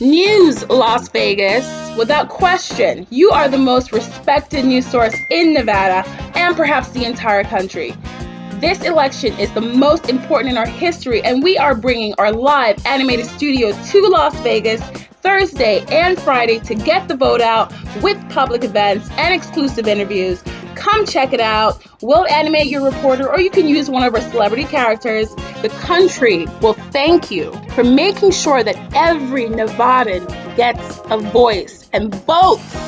News Las Vegas. Without question, you are the most respected news source in Nevada and perhaps the entire country. This election is the most important in our history, and we are bringing our live animated studio to Las Vegas Thursday and Friday to get the vote out with public events and exclusive interviews. Come check it out. We'll animate your reporter, or you can use one of our celebrity characters. The country will thank you for making sure that every Nevadan gets a voice and votes.